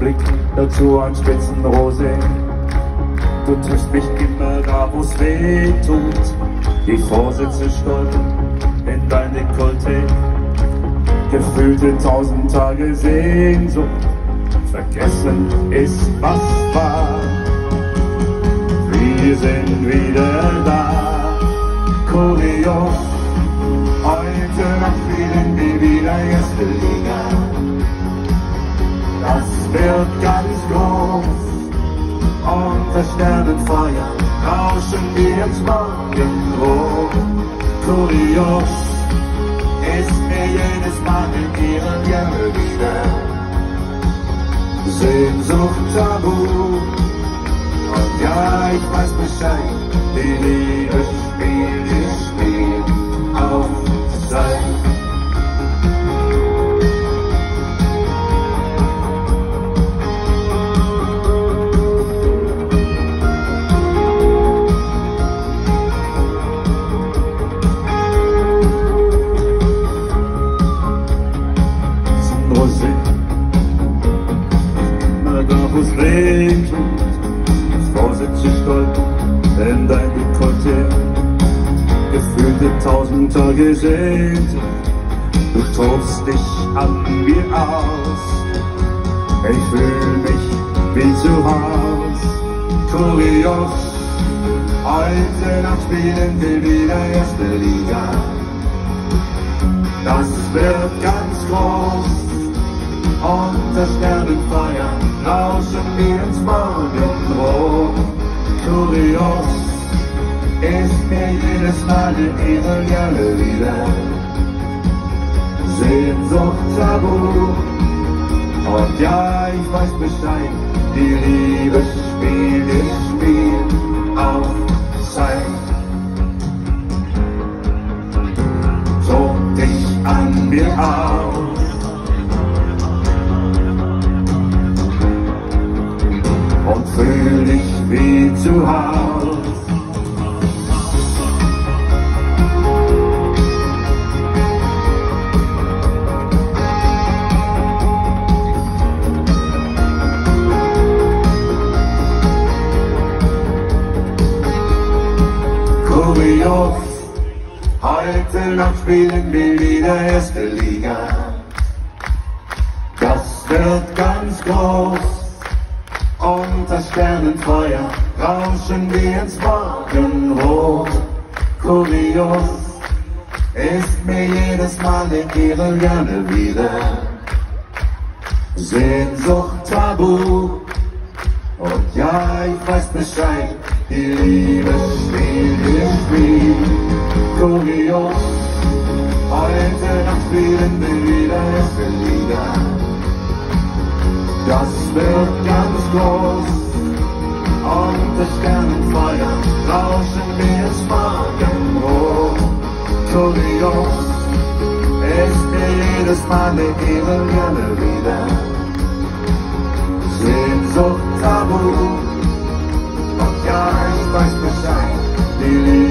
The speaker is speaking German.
Blick, dazu ein Spitzenrosé. Du triffst mich immer da, wo's weh tut. Die Vorsätze stolpern in dein Dekolleté. Gefühlte tausend Tage Sehnsucht. Vergessen ist, was war. Wir sind wieder da. Kurios. Heute Nacht spielen wir wieder erste Unter Sternenfeuer rauschen wir ins Morgenrot. Kurios ist mir jedes Mal in ihren Gerne wieder. Sehnsucht tabu. Und ja, ich weiß Bescheid, die Liebe spielt In dein Dekolleté, gefühlte tausend Tage du tobst dich an mir aus, ich fühl mich wie zu Haus, kurios, heute Nacht spielen wir wieder erste Liga, das wird ganz groß, unter Sternenfeuer rauschen wir ins Morgenrot. Kurios ist mir jedes Mal eine gerne wieder. Sehnsucht tabu. Und ja, ich weiß Bescheid, die Liebe spielt ihr Spiel auf Zeit. Zog dich an mir auf. Und fühl dich wie zu Haus. Kurios, heute Nacht spielen wir wieder erste Liga. Das wird ganz groß. Unter Sternenfeuer rauschen wir ins Morgenrot. Kurios ist mir jedes Mal eine Ehre gerne wieder. Sehnsucht tabu. Und ja, ich weiß Bescheid, die Liebe spielt ihr Spiel. Kurios, heute Nacht spielen wir wieder Liga. Das wird ganz groß. Kurios ist mir jedes Mal eine Ehre gerne wieder. Sehnsucht tabu. Und ja, ich weiß Bescheid, die Liebe